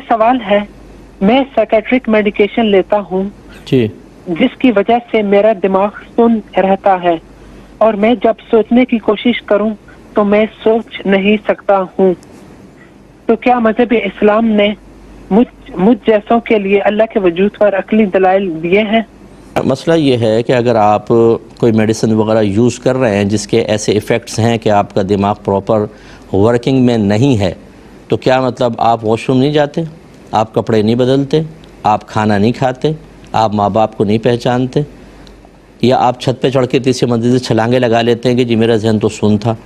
सवाल है मैं साइकेट्रिक मेडिकेशन लेता हूँ जिसकी वजह से मेरा दिमाग सुन रहता है और मैं जब सोचने की कोशिश करूँ तो मैं सोच नहीं सकता हूँ। तो क्या मज़हब इस्लाम ने मुझ मुझ जैसों के लिए अल्लाह के वजूद पर अकली दलाइल दिए हैं? मसला ये है कि अगर आप कोई मेडिसिन वगैरह यूज़ कर रहे हैं जिसके ऐसे इफ़ेक्ट्स हैं कि आपका दिमाग प्रॉपर वर्किंग में नहीं है तो क्या मतलब आप वॉशरूम नहीं जाते? आप कपड़े नहीं बदलते? आप खाना नहीं खाते? आप माँ बाप को नहीं पहचानते? या आप छत पे चढ़ के तीसरी मंजिल से छलांगे लगा लेते हैं कि जी मेरा जहन तो सुन था?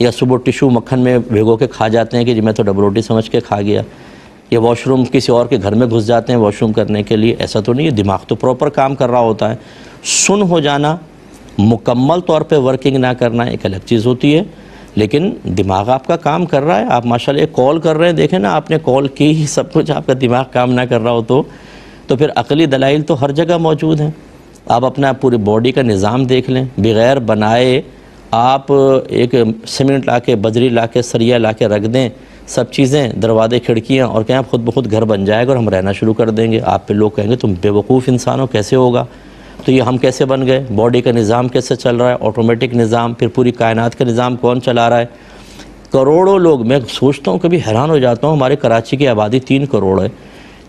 या सुबह टिशू मक्खन में भिगो के खा जाते हैं कि जी मैं तो डबल रोटी समझ के खा गया? या वॉशरूम किसी और के घर में घुस जाते हैं वॉशरूम करने के लिए? ऐसा तो नहीं है, दिमाग तो प्रॉपर काम कर रहा होता है। सुन हो जाना, मुकम्मल तौर पे वर्किंग ना करना एक अलग चीज़ होती है। लेकिन दिमाग आपका काम कर रहा है। आप माशाल्लाह कॉल कर रहे हैं, देखें ना, आपने कॉल की ही सब कुछ, आपका दिमाग काम ना कर रहा हो तो। तो फिर अकली दलाइल तो हर जगह मौजूद हैं। आप अपना पूरी बॉडी का निज़ाम देख लें। बग़ैर बनाए आप एक सीमेंट ला के बजरी ला के सरिया ला के रख दें। सब चीज़ें, दरवाजे, खिड़कियाँ, और कहें आप खुद ब खुद घर बन जाएगा और हम रहना शुरू कर देंगे। आप पे लोग कहेंगे, तुम बेवकूफ़ इंसान हो, कैसे होगा? तो ये हम कैसे बन गए? बॉडी का निज़ाम कैसे चल रहा है? ऑटोमेटिक निज़ाम, फिर पूरी कायनात का निज़ाम कौन चला रहा है? करोड़ों लोग, मैं सोचता हूँ, कभी हैरान हो जाता हूँ, हमारे कराची की आबादी तीन करोड़ है।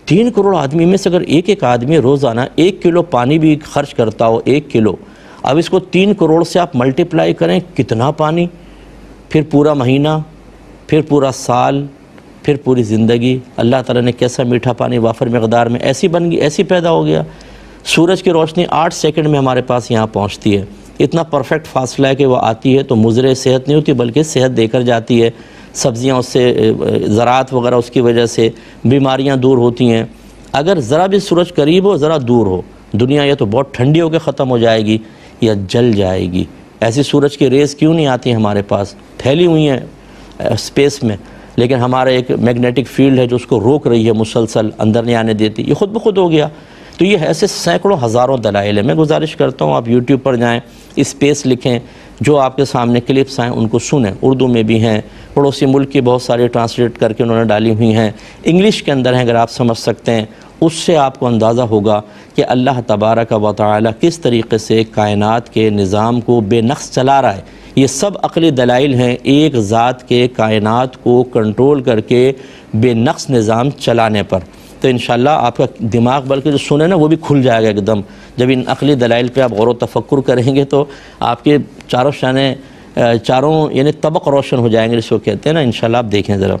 तीन करोड़ आदमी में से अगर एक एक आदमी रोज़ाना एक किलो पानी भी खर्च करता हो, एक किलो, अब इसको तीन करोड़ से आप मल्टीप्लाई करें, कितना पानी? फिर पूरा महीना, फिर पूरा साल, फिर पूरी ज़िंदगी। अल्लाह ताला ने कैसा मीठा पानी वाफर मकदार में ऐसी बन गई, ऐसी पैदा हो गया। सूरज की रोशनी आठ सेकंड में हमारे पास यहाँ पहुँचती है। इतना परफेक्ट फासला है कि वह आती है तो मुजरे सेहत नहीं होती, बल्कि सेहत देकर जाती है। सब्ज़ियाँ उससे ज़रात वगैरह उसकी वजह से बीमारियाँ दूर होती हैं। अगर ज़रा भी सूरज करीब हो, ज़रा दूर हो, दुनिया या तो बहुत ठंडी होकर ख़त्म हो जाएगी या जल जाएगी। ऐसी सूरज की रेस क्यों नहीं आती हमारे पास? फैली हुई हैं स्पेस में, लेकिन हमारा एक मैग्नेटिक फ़ील्ड है जो उसको रोक रही है, मुसलसल अंदर नहीं आने देती। ये खुद ब खुद हो गया। तो ये ऐसे सैकड़ों हज़ारों दलाइल है। मैं गुजारिश करता हूँ, आप यूट्यूब पर जाएँ स्पेस लिखें, जो आपके सामने क्लिप्स आएँ, उनको सुनें। उर्दू में भी हैं, पड़ोसी मुल्क की बहुत सारी ट्रांसलेट करके उन्होंने डाली हुई हैं। इंग्लिश के अंदर हैं, अगर आप समझ सकते हैं, उससे आपको अंदाज़ा होगा कि अल्लाह तबारक व ताली किस तरीके से कायनात के निज़ाम को बेनक्स चला रहा है। ये सब अकली दलाइल हैं, एक ज़ात के कायनात को कंट्रोल करके बेनक्स निज़ाम चलाने पर। तो इन आपका दिमाग बल्कि जो सुने ना, वो भी खुल जाएगा एकदम। जब इन अकली दलाइल पर आप गौर तफक्र करेंगे तो आपके चारों शान चारों, यानी तबक रोशन हो जाएँगे जिसको कहते हैं ना इन आप देखें ज़रा।